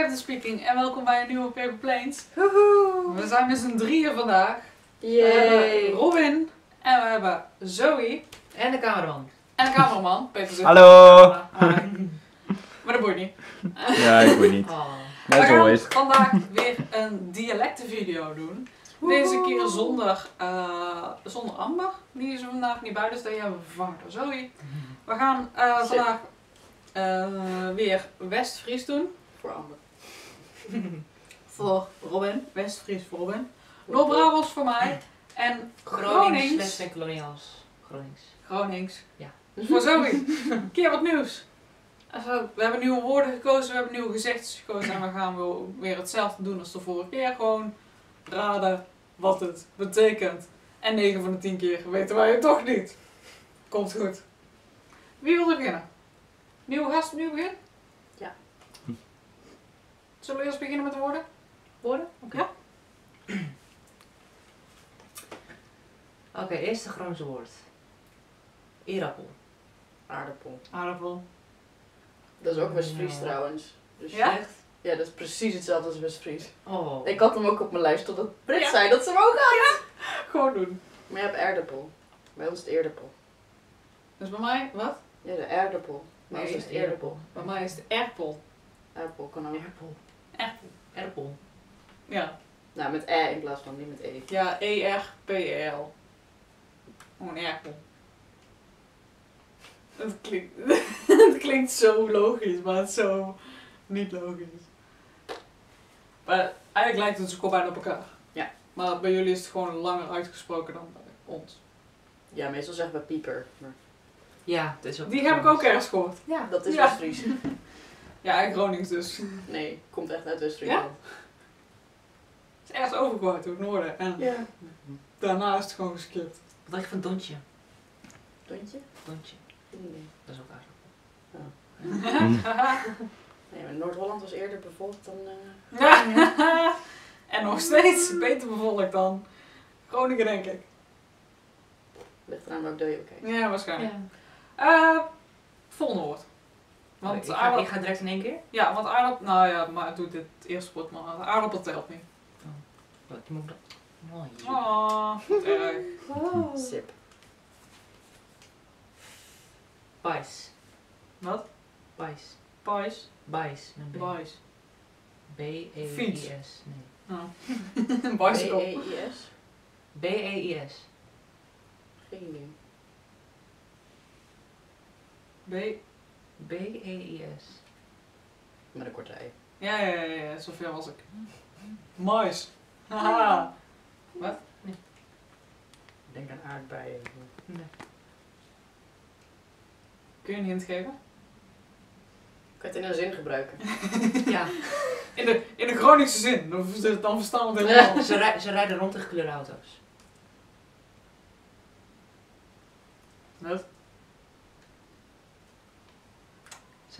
Captain Speaking en welkom bij een nieuwe Paper Planes. Woehoe! We zijn met z'n drieën vandaag. We hebben! Robin en we hebben Zoe En de cameraman. en de cameraman, Peter Zut. Hallo! Hi. Maar dat boeit niet. Ja, ik weet niet. Oh. We gaan always. vandaag weer een dialectenvideo doen. Deze keer zonder, eh, zonder Amber. Die is er vandaag niet bij, dus die hebben we vervangen door Zoe. We gaan eh, vandaag eh, weer West-Fries doen. Voor Amber. Voor Robin. West-Fries voor Robin. Noord-Brabants voor mij. En Gronings. Gronings. En koloniaals. Gronings. Gronings. Ja. Voor Zoe. Een keer wat nieuws. We hebben nieuwe woorden gekozen, we hebben nieuwe gezichten gekozen en we gaan weer hetzelfde doen als de vorige keer. Gewoon raden wat het betekent. En 9 van de 10 keer weten wij het toch niet. Komt goed. Wie wil er beginnen? Nieuwe gast, nieuw begin? Zullen we eerst beginnen met de woorden? Woorden? Oké. Ja. Oké, eerste Groningse woord. Eerappel. Aardappel. Aardappel. Dat is ook West-Fries Ja. trouwens. Dus Ja? Echt? Ja, dat is precies hetzelfde als West-Fries. Oh. Ik had hem ook op mijn lijst totdat Brit Ja. zei dat ze hem ook had. Gewoon doen. Maar je hebt aardappel. Bij ons is het eerdappel. Dus bij mij, wat? Ja, de aardappel. Bij ons Nee, is het eerdappel. Bij mij is het erpel. Aardappel kan ook. Erpel. Erpel. Erpel. Ja. Nou, met E in plaats van niet met E. Ja, E-R-P-E-L. Gewoon erpel. Het klinkt, het klinkt zo logisch, maar het is zo niet logisch. Maar eigenlijk lijkt het dus gewoon bijna op elkaar. Ja. Maar bij jullie is het gewoon langer uitgesproken dan bij ons. Ja, meestal zeggen we pieper. Maar Ja, dat is ook Die heb ik ook ergens gehoord. Ja. dat is Ja. West-Fries. Ja, en Gronings dus. Nee, komt echt uit West-Friesland. Het is ergens overgegooid door het noorden. En Ja. daarna is het gewoon geskipt. Wat dacht je van Dontje? Dontje? Dontje. Idee. Dat is ook aardappel. Nee, maar Noord-Holland was eerder bevolkt dan... eh, en nog steeds beter bevolkt dan Groningen, denk ik. Ligt eraan welk deel je bekijkt. Ja, waarschijnlijk. Ja. Eh, volgende woord. Want ik, ga, aardappel... ik ga direct in één keer. Ja, want aardappel... Nou ja, maar doe dit eerste woord maar. Aardappel telt niet. Wat moet dat? Mooi. Oh, wat erg. Sip. Bais. Wat? Bais. Pais? Bais. Met B. Bais. B-E-I-S. Nee. Oh. B-E-I-S? B-E-I-S. Geen idee. B... B-E-I-S. Met een korte ei. Ja, ja, ja, ja, zover was ik. Mais. Haha. Ik denk aan aardbeien. Nee. Kun je een hint geven? Kan je het in een zin gebruiken? Ja, In de, in de Groningse zin. Dan, ver- dan verstaan we het helemaal. ze, rij- ze rijden rond in gekleurde auto's. Wat?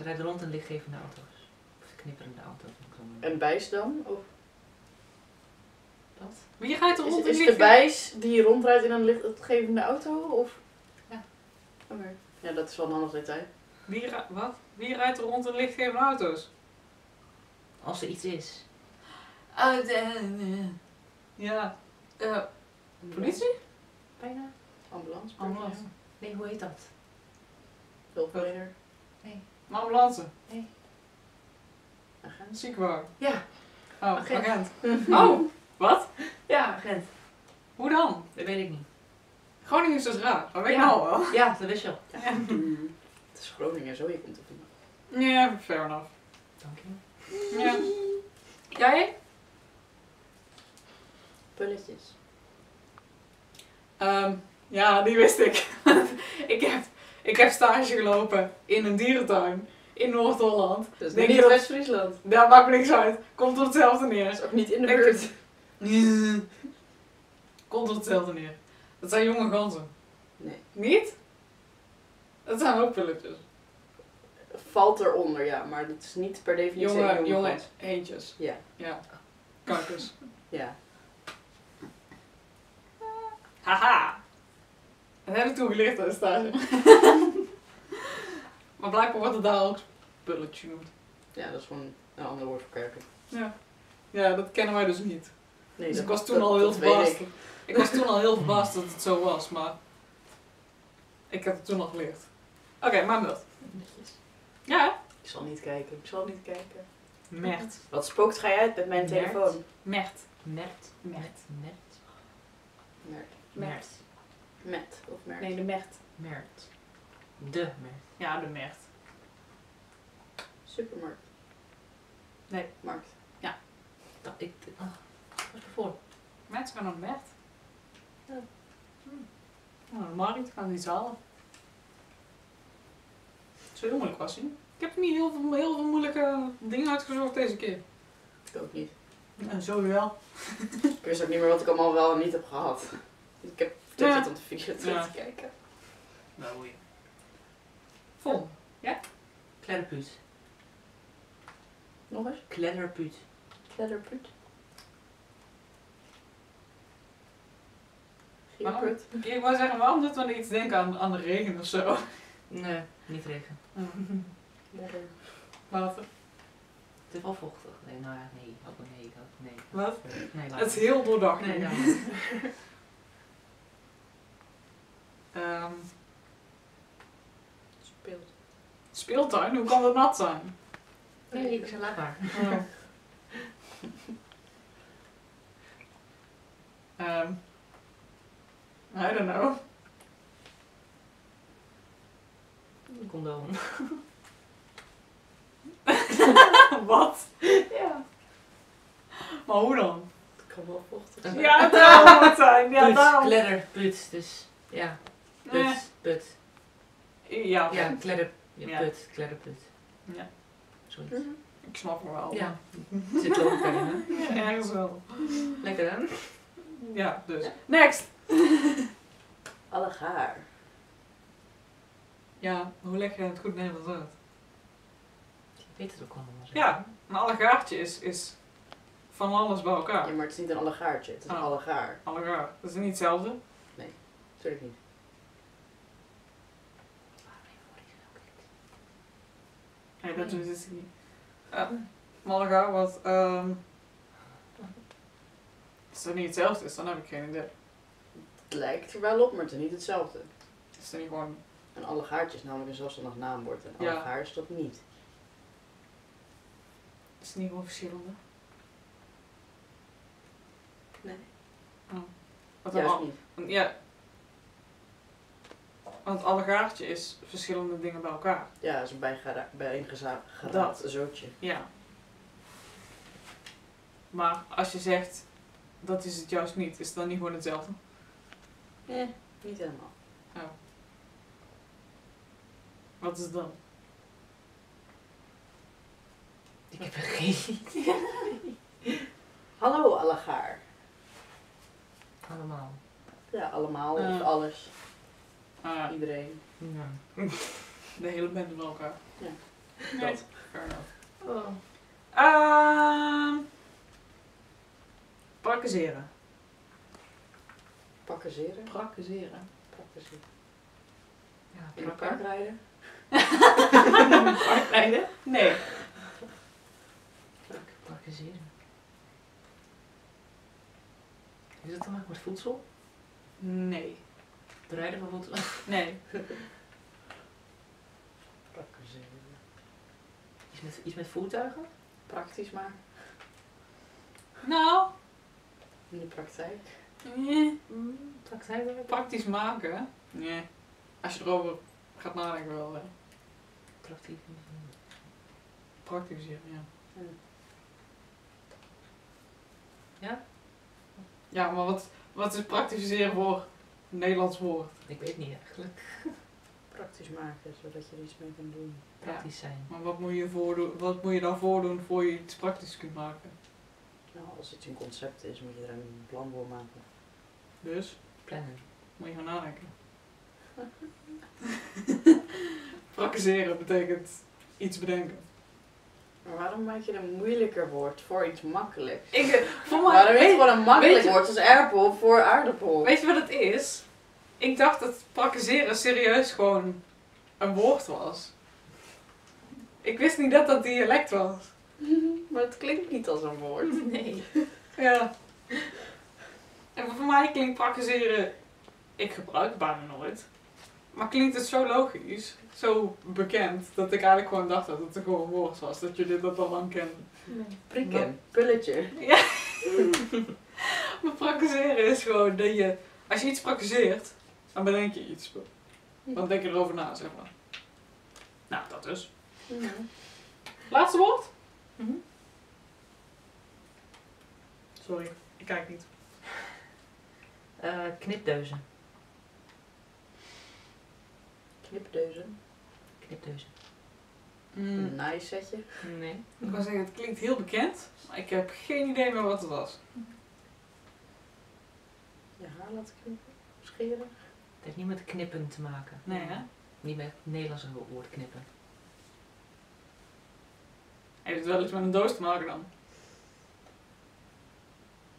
Ze rijden rond in lichtgevende auto's. Of knipperende auto's. Een bijs dan? Of Wat? Wie rijdt er is, rond is in de bijs die rondrijdt in een lichtgevende auto? Of? Ja. Oké. Ja, dat is wel een ander detail. Wie, ri- wat? Wie rijdt er rond in lichtgevende auto's? Als er iets is. Oh, ja. Eh, politie? Bijna. Ambulance? Ambulance. Nee, hoe heet dat? Hulpverlener? Nee. Een ambulance. Agent? Ziekenwagen. Ja. Oh, agent. Agent. Oh, wat? Ja, agent. Hoe dan? Dat weet ik niet. Groningen is dus raar. Dat weet ik Ja. nou wel. Ja, dat wist je al. Ja. Het is Groningen, zo je komt het doen. Ja, fair enough. Dank je. Ja. Jij? Pulletjes. Ehm, ja, die wist ik. ik, heb, ik heb stage gelopen in een dierentuin in Noord-Holland. Dat is Denk niet je dat- West-Friesland. Daar maakt me niks uit. Komt er hetzelfde Dat neer. is ook niet in de Denk buurt. Komt er hetzelfde neer. Dat zijn jonge ganzen. Nee. Niet? Dat zijn ook pulletjes. Valt eronder, ja, maar dat is niet per definitie Jonge, jonge jonge eentjes. Ja. Ja. Kakkers. Ja. Haha. Dat heb ik toen geleerd aan de stage. maar blijkbaar wordt het daar ook pulletje genoemd. Ja, dat is gewoon Een ander woord voor kerken. Ja. Ja, dat kennen wij dus niet. Nee, Dus dat- ik was toen dat- al heel verbaasd. ik. Ik was toen al heel verbaasd dat het zo was, maar ik heb het toen al geleerd. Oké, maar dat. Netjes. Ja, Ik zal niet kijken, ik zal niet kijken. Mert. Wat spookt ga je uit met mijn Mert? telefoon? Mert. Mert. Mert. Mert. Mert. Mert. Met of Mert? Nee, de Mert. Mert. De Mert. Ja, de Mert. Supermarkt. Nee. Markt. Dat, ik, oh, wat is voor? Mert is gewoon een Mert. Ja. Hm. Nou, de markt gaan iets halen. Zo heel moeilijk was hij. Ik heb niet heel veel, heel veel moeilijke dingen uitgezocht deze keer. Ik ook niet. En zo wel. Ik wist ook niet meer wat ik allemaal wel en niet heb gehad. Ik heb te Ja. zitten om de video terug Ja. te kijken. Nou, goeie. Vol. Kledderpuut. Nog eens? Kledderpuut. Kledderput. Waarom? Ik wou zeggen, waarom doet we niet iets denken aan, aan de regen of zo? Nee, niet regen. Modder. Water. Het is wel vochtig. Nee, nou ja, nee. Ook nee. Ook nee. Wat? Nee, laat Het is heel doordacht. Nee, nu. Ehm, Speelt. speeltuin, hoe kan dat nat zijn? Nee, ik laat maar. Oh. Ehm, I don't know. Condoom. Wat? Ja. Maar hoe dan? Het kan wel vochtig zijn. Ja, het zou moet zijn. Ja, Put, daarom. kledderput. Dus ja, put, Eh, put. ja, Ja, kledder, ja, Ja. put, kledderput. Ja. Zoiets. Mhm. ik snap het wel. Ja, zit logica in, hè? Ja, ergens wel. Lekker, hè? Ja, dus. Next! Allegaar. Ja, hoe leg je het goed Nederlands uit? Ik weet het ook allemaal. zo. Ja. Een allegaartje is, is van alles bij elkaar. Ja, maar het is niet een allegaartje. Het is een Oh. allegaar. Allegaar. Dat is niet hetzelfde. Natuurlijk niet. Nee, dat is het niet. Ja. Maar allegaar, wat... ehm als het niet hetzelfde is, dan heb ik geen idee. Het lijkt er wel op, maar het is niet hetzelfde. Is het niet gewoon... Een allegaartje is namelijk een zelfstandig naamwoord. En Ja. allegaar is dat niet. Is het niet gewoon verschillende? Nee. Wat dan Juist al- niet. Ja. Want allegaartje is verschillende dingen bij elkaar. Ja, dat is een Dat. zootje. Ja. Maar als je zegt, dat is het juist niet, is het dan niet gewoon hetzelfde? Eh, niet helemaal. Wat is het dan? Ik heb er geen idee. Hallo allegaar. Allemaal. Ja, allemaal of alles. Ah, Iedereen. Ja. de hele band bij elkaar. Ja. Nee, Dat. fair enough. Oh. Ehm prakkezeren. Pakkazeren. Prakkezeren. Pakkazeren. Ja, In een prakken. park rijden. Paardrijden? Nee. Praktiseren. Is het te maken met voedsel? Nee. Rijden van? Nee. Pakkazeren. Iets met, iets met voertuigen? Praktisch maar. Nou, In de praktijk. nee. Praktijkwerk? praktisch maken. hè? Nee. Als je erover gaat nadenken wel. Hè. Praktisch. Praktisch, ja. ja. Ja? Ja, maar wat, wat is praktiseren voor Nederlands woord? Ik weet niet eigenlijk. Praktisch maken, zodat je er iets mee kan doen. Praktisch zijn. Maar wat moet je, voordoen, wat moet je daarvoor doen voor je iets praktisch kunt maken? Nou, als iets een concept is, moet je er een plan voor maken. Dus, Plannen. moet je gaan nadenken. Praktiseren betekent iets bedenken. Maar waarom maak je een moeilijker woord voor iets makkelijks? Ik, voor Waarom is het gewoon een makkelijk woord als aardappel voor aardappel? weet je wat het is? Ik dacht dat praktiseren serieus gewoon een woord was. Ik wist niet dat dat dialect was. Maar het klinkt niet als een woord. Nee. Ja. En voor mij klinkt praktiseren, ik gebruik het bijna nooit. Maar klinkt het zo logisch, zo bekend, dat ik eigenlijk gewoon dacht dat het een gewoon woord was. Dat jullie dat al lang kennen. Prikken, pulletje. Maar praktiseren is gewoon dat je, als je iets praktiseert, dan bedenk je iets. Dan denk je erover na, zeg maar. Nou, dat dus. Ja. Laatste woord? Mhm. Sorry, ik kijk niet. Eh, knipdeuzen. Knipdeuzen. Knipdeuzen. Een nice setje. Nee. Ik wou zeggen, het klinkt heel bekend, maar ik heb geen idee meer wat het was. Je haar laten knippen. Scheren. Het heeft niet met knippen te maken. Nee, hè? Niet met het Nederlandse woord knippen. Heeft het wel iets met een doos te maken dan?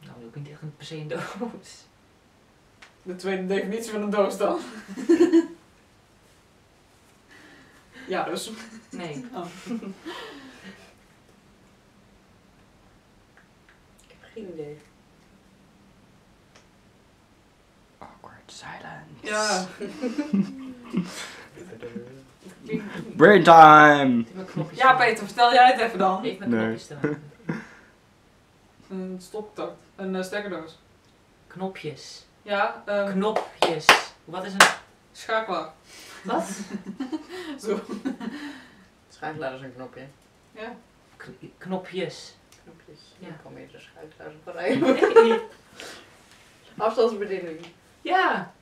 Nou, ook niet echt een per se een doos. De tweede definitie van een doos dan? ja, dus. Nee. Oh. Ik heb geen idee. Awkward silence. Ja. Brain time! Ja. Peter, vertel jij het even dan. Nee. knopjes te maken. Een stopcontact. Een uh, stekkerdoos. Knopjes. Ja, ehm Knopjes. Wat is een... schakelaar. Wat? Zo. Schakelaar is een knopje. Ja. K- knopjes. Knopjes. Ja. Dan kan meerdere schakelaars op een rij. Nee. Afstandsbediening. Ja.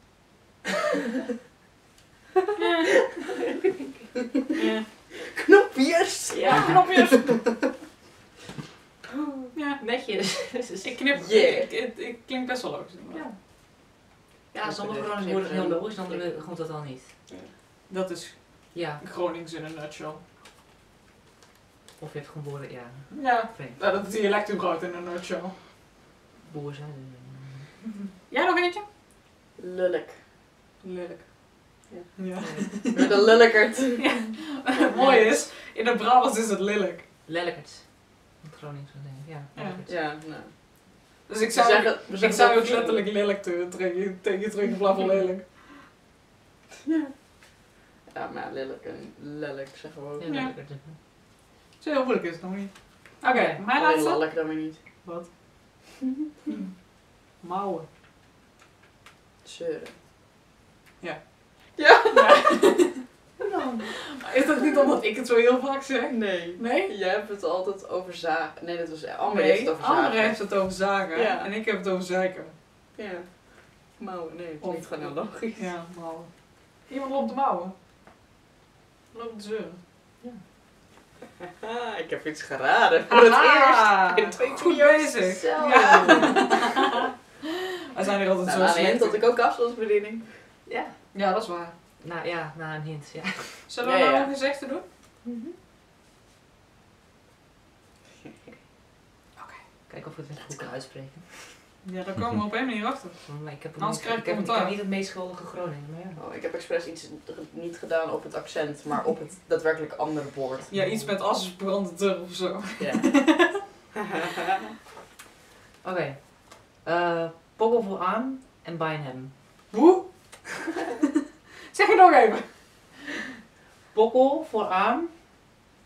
Ja. Knopjes! Ja. Knopjes. Ja. Netjes. Ik knip. Yeah. Ik, ik, ik klink best wel inderdaad. Ja. Ja, sommige Gronings worden heel logisch, andere komt dat al niet. Dat is Ja. Gronings in een nutshell. Of je hebt gewoon woorden, ja. Ja. Vreemd. Nou, dat is dialect überhaupt in een nutshell. Boer zijn. Jij nog eentje? Lullik. Lelijk. Ja. Ja. Met een lullikert. Het mooie is, in het Brabants is het lelijk. Lelijkert. In het Gronings. Ja. Ja. Ja, nou. Dus ik We zou, zeggen- we ik zou ook letterlijk lelijk te- tegen, tegen je terug blaffen lelijk. Ja. Ja, maar lelijk en lelijk zeggen we ook. Ja. Zo heel moeilijk is het nog niet. Oké, mijn Alleen laatste. lelijk dan weer niet. Wat? Mouwen. Zeuren. Ja. Ja. Is dat niet omdat ik het zo heel vaak zeg? Nee. Nee? Jij hebt het altijd over zagen. Nee, dat was Amber nee, heeft het over zagen. Amber heeft het over zagen Ja. en ik heb het over zeiken. Ja. Mouwen, nee, het gewoon heel logisch. Ja, mouwen. Iemand loopt te mouwen. Loopt zeuren. Haha, ik heb iets geraden voor het eerst. Twee Goed bezig. Ja. Wij zijn hier altijd Nou, zo de slecht. had ik ook afstandsbediening. Ja. Ja, dat is waar. Nou ja, na een hint, ja. Zullen we Ja, nou ja. een gezegde doen? Kijk of we het goed kunnen uitspreken. Ja, daar komen we op één manier achter. Maar ik heb, Anders niet, krijg ik, ik heb, ik heb niet het meest schuldige Groningen, maar ja. Oh, ik heb expres iets niet gedaan op het accent, maar op het daadwerkelijk andere woord. Ja, iets met asbrandend turf of zo. Ja. Oké. Eh, Pokkel voor arm en bijen hebben. Hoe? zeg je nog even. Pokkel voor arm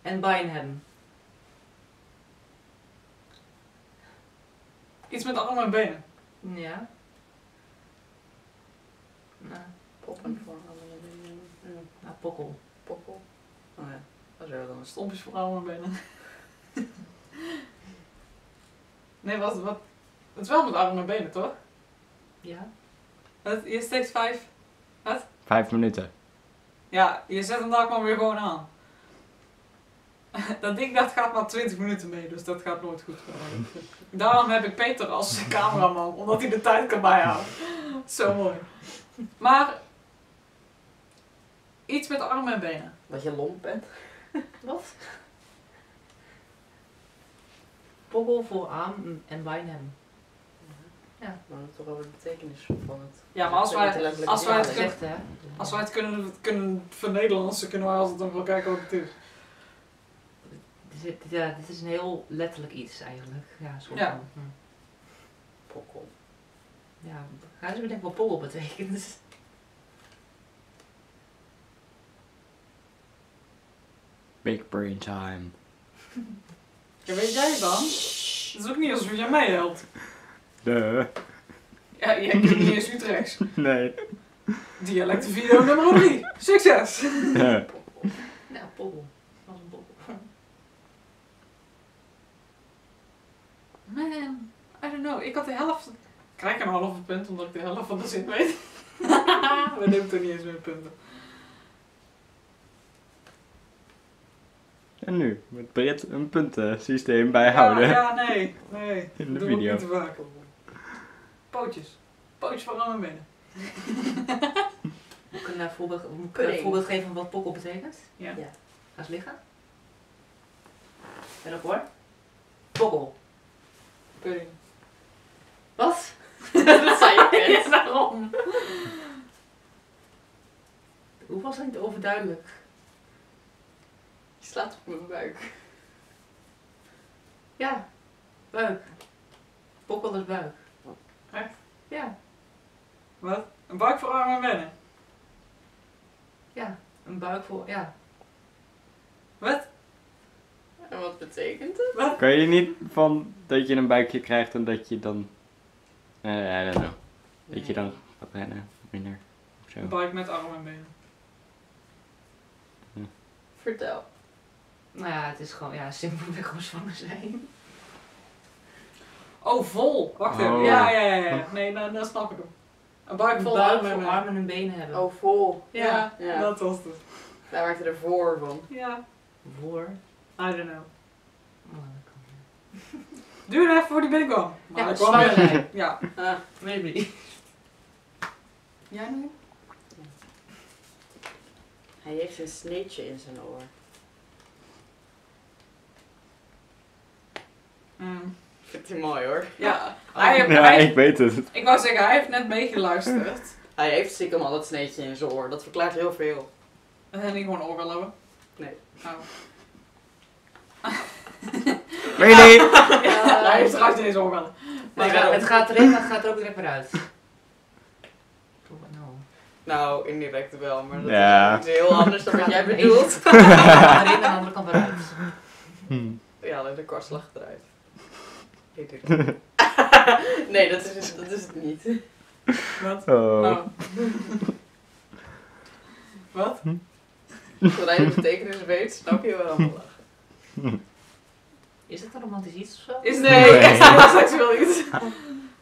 en bijen hebben. Iets met armen en benen. Ja. Nou, Poppen voor nou, pokkel. Pokkel. Oh ja, dat is wel dan een Stompjes voor armen en benen. nee, wat, wat? Het is wel met armen en benen, toch? Ja. Het, je steekt vijf. Vijf minuten. Ja, je zet hem daar gewoon weer gewoon aan. Dat ding dat gaat maar 20 minuten mee, dus dat gaat nooit goed komen. Daarom heb ik Peter als cameraman, omdat hij de tijd kan bijhouden. Zo mooi. Maar iets met armen en benen. Dat je lomp bent. Wat? Pokkel voor arm en hebben. Ja. Maar het toch over de betekenis van het. Ja, maar als wij- letterlijk als wij het het kunnen-? Als wij het kunnen, kunnen vernederlandsen, kunnen wij altijd nog wel kijken wat het is. Het Dit, ja, dit is een heel letterlijk iets eigenlijk. Ja, soort Ja. van. hm. Pokkel. Ja, ga eens bedenken wat poggel betekent. Big brain time. Ja, weet jij dan? Het is ook niet alsof jij mij helpt. De. Ja, jij kunt niet eens Utrechts. Nee. Dialectenvideo nummer 3. Succes! Ja. Dat was een poggel. Man, I don't know. Ik had de helft... Ik krijg een halve punt omdat ik de helft van de zin weet. We nemen toch niet eens meer punten. En nu, met Brit een puntensysteem bijhouden. Ja, ja, nee. Nee. In de doe video. niet te vaak. Pootjes. Pootjes van aan mijn benen. Moet ik een voorbeeld, een voorbeeld geven van wat poggel betekent? Ja. Ja. Ga eens liggen. En op hoor. Poggel. Pudding. Wat? dat zei je net. Ja, daarom. Hoe was dat niet overduidelijk? Je slaat op mijn buik. Ja, buik. Poggel is buik. Echt? Ja, Wat? Een buik voor armen en benen. ja. Een buik voor, ja. Wat? En wat betekent het? Wat? Kan je niet van dat je een buikje krijgt en dat je dan. eh I don't know. Dat je dan gaat rennen, minder. Of zo. Een buik met armen en benen. Vertel. Nou ja, het is gewoon, ja, simpelweg gewoon zwanger zijn. Oh, vol. Wacht even. Oh. Ja, ja, ja, ja. Nee, nou, dan snap ik hem. Een buik Een vol buik armen armen en benen hebben. Oh, vol. Ja, Ja. dat was het. Daar maakte er voor van. Ja. Voor. I don't know. Oh, dat kan niet. Duurde even voor die binnenkwam. Maar Ja, hij kwam zijn. Ja. Ah, Maybe. Jij nu? hij heeft een sneetje in zijn oor. Mm. Vind het mooi hoor. Ja. Hij heeft, Ja, hij, ik weet het. ik wou zeggen, hij heeft net meegeluisterd. Hij heeft stiekem al het sneetje in zijn oor. Dat verklaart heel veel. En hij niet gewoon oorwel hebben. Nee. Oh. Really? Ja, hij heeft trouwens deze oorwellen. Maar Maar, het gaat erin, maar het gaat er ook direct weer uit. Nou. Nou, indirect wel, maar dat Ja. is iets heel anders dan wat jij Nee. bedoelt. En aan de andere kant weer uit. Hm. Ja, de kortslag eruit. Nee, dat is, dat is het niet. Wat? Oh. Nou. Wat? Zodra je de betekenis weet, snap je wel. Is het een romantisch iets of zo? Is Nee. nee, heel seksueel iets.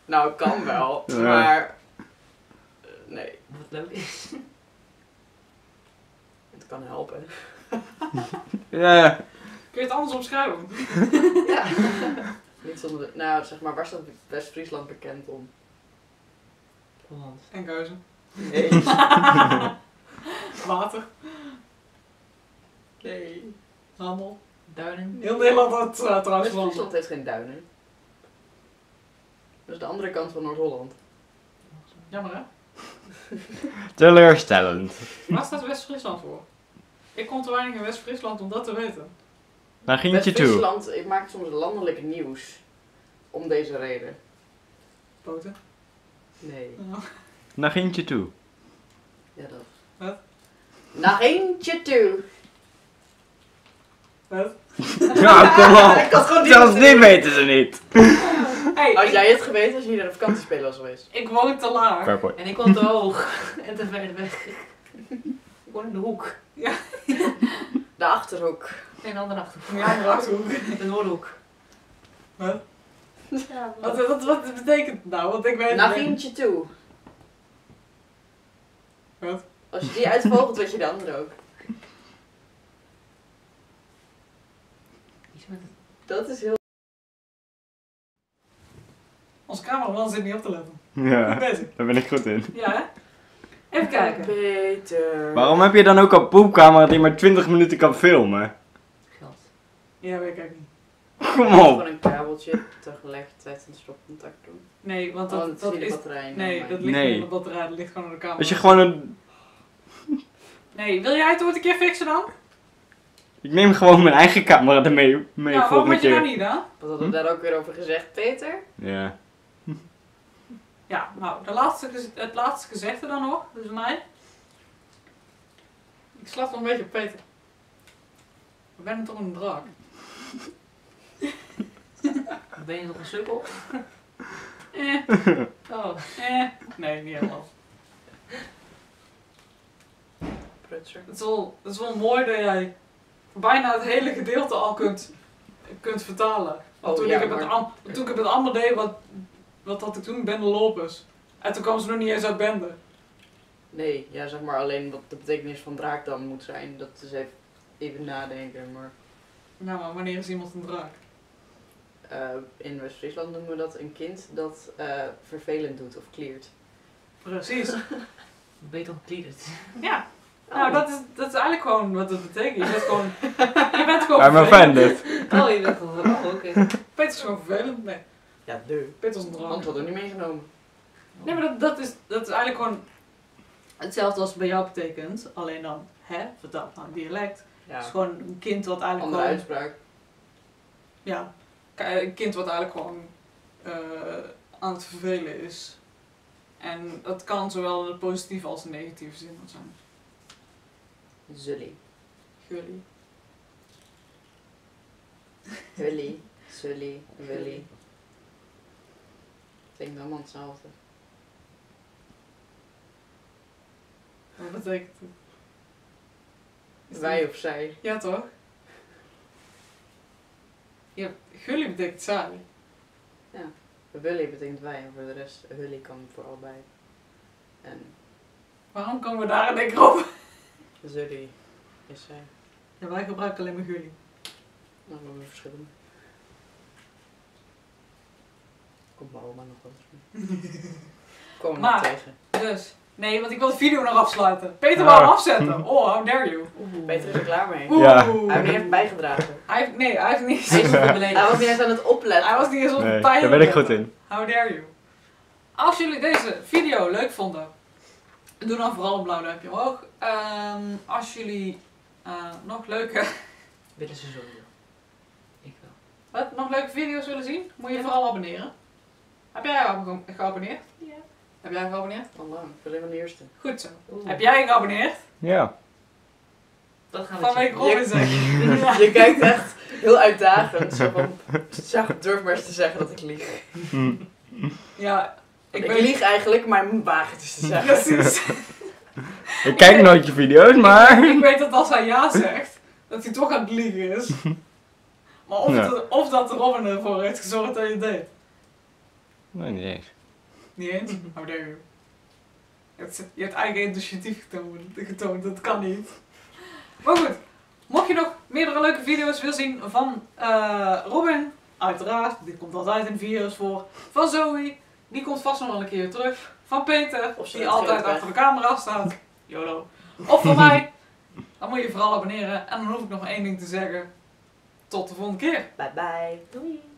Nou, kan wel, Ja. maar... eh, Nee, Wat leuk is. het kan helpen. Ja. Kun je het anders omschrijven? Ja. Niet zonder de, nou, zeg maar, waar staat West-Friesland bekend om? Holland. En keuzen. Nee. Water. Nee. Handel. Duinen. Heel Nederland had uh, trouwens. West-Friesland heeft geen duinen. Dat is de andere kant van Noord-Holland. Jammer hè? Teleurstellend. Waar staat West-Friesland voor? Ik kom te weinig in West-Friesland om dat te weten. Daar ging het je toe. West-Friesland maakt soms landelijk nieuws. Om deze reden. Poten. Nee. Ja. Daar ging het je toe. Ja, dat. Wat? Nog eentje toe. Wat? Ja, kom Ik had gewoon op. Zelfs niet dit weten ze niet. Hey, Had ik, jij het geweten als je hier naar de vakantiespelen was geweest? ik woon te laag. En ik kon te hoog en te ver weg. Ik woon in de hoek. De Achterhoek. Nee, een andere achterhoek. Ja, de Achterhoek. De Noordhoek. Wat? Wat, wat, wat betekent het nou? Want ik weet niet. eentje toe. Wat? Als je die uitvogelt, weet je de andere ook. Iets met Dat is heel... Onze cameraman zit niet op te letten. Ja, daar ben ik goed in. Ja, hè? Even kijken. Beter. Waarom heb je dan ook een poepcamera die maar 20 minuten kan filmen? Ja, weet ik eigenlijk niet. Kom Gewoon op. een kabeltje tegelijkertijd een stopcontact doen. Nee, want Oh, dat, dat dat is batterij. Nee, nou, dat ligt Nee. niet op de batterij, dat ligt gewoon aan de camera. Als je gewoon een... Nee, wil jij het ooit een keer fixen dan? Ik neem gewoon mijn eigen camera ermee mee ja, waarom volgende had je dat keer. niet dan? Wat hadden we daar ook weer over gezegd, Peter? Ja. Ja, nou, de laatste, het laatste gezegde dan nog, dus mij. Ik slaap nog een beetje op Peter. We zijn toch een draak? Ben je nog een sukkel? Eh, Oh. eh. Nee, niet helemaal. Prutser. Het is wel, het is wel mooi dat jij bijna het hele gedeelte al kunt, kunt vertalen. Want Oh, toen, ja, ik het maar- am- toen ik het Amber deed, wat, wat had ik toen? Bende Lopers. En toen kwam ze nog niet eens uit Bende. Nee, ja, zeg maar alleen wat de betekenis van draak dan moet zijn. Dat is even, even nadenken. Maar Ja, maar wanneer is iemand een draak? eh, in West-Friesland noemen we dat een kind dat eh, vervelend doet of cleart. Precies. Toch gekliederd? Ja. Oh. Nou, dat is, dat is eigenlijk gewoon wat het betekent. Je bent gewoon... Je bent gewoon I'm vervelend. offended. Oh, je bent gewoon... Oh, oké. Peter is gewoon vervelend. Nee, Ja, de. Peter is een Want draak. we hadden niet meegenomen. Nee, maar dat, dat, is, dat is eigenlijk gewoon hetzelfde als bij jou betekent. Alleen dan, hè, vertaald naar een Het is gewoon een kind wat eigenlijk andere gewoon... uitspraak. Ja, k- een kind wat eigenlijk gewoon eh, aan het vervelen is. En dat kan zowel in de positieve als de negatieve zin zijn. Zully. Jullie. Hully. Sully. Willy. Klinkt allemaal hetzelfde. Wat betekent het? Wij of zij. Ja, toch? Ja, jullie betekent saai. Willy betekent wij en voor de rest Hully kan voor allebei. En Waarom komen we daar één keer op? Zully is zij. Ja, wij gebruiken alleen maar jullie. Nou, we hebben verschillende. Komt mijn oma nog wel eens mee. Komen we nog Maar- tegen. Dus, nee, want ik wil de video nog afsluiten. Peter Ah. wou hem afzetten. Oh, how dare you. Peter is er klaar mee. Oeh. Ja. Hij heeft bijgedragen. Hij heeft, nee, hij heeft niet Hij is Hij was niet eens aan het opletten. hij was niet eens op de Nee, daar ben ik goed in. How dare you. Als jullie deze video leuk vonden, doe dan vooral een blauw duimpje omhoog. Ehm, als jullie eh, nog leuke, Willen ze sowieso. Ik wel. wat, nog leuke video's willen zien, moet je Ja. vooral abonneren. Heb jij abo- geabonneerd? Heb jij geabonneerd? Al lang. Ik ben een van de eerste. Goed zo. Oeh, Heb jij geabonneerd? Ja. Dat gaan we Vanwege checken. Robin zeggen. Ja. Je kijkt echt heel uitdagend. Zo van, zeg, durf maar eens te zeggen dat ik lieg. Hm. Ja, Ik, ik, lieg eigenlijk, maar ik moet wagen te zeggen. Precies. Ik kijk nooit je video's, maar... Ik weet dat als hij ja zegt, dat hij toch aan het liegen is. Maar of, Ja. het, of dat Robin ervoor heeft gezorgd dat je het deed. Nee, niet eens. Niet eens? How dare you. Je hebt, je hebt eigen initiatief getoond, getoond, dat kan niet. Maar goed, mocht je nog meerdere leuke video's willen zien van eh, Robin, uiteraard, die komt altijd in video's voor. Van Zoe, die komt vast nog wel een keer terug. Van Peter, die altijd achter de camera staat. YOLO. Of van mij, dan moet je vooral abonneren. En dan hoef ik nog één ding te zeggen. Tot de volgende keer. Bye bye. Doei.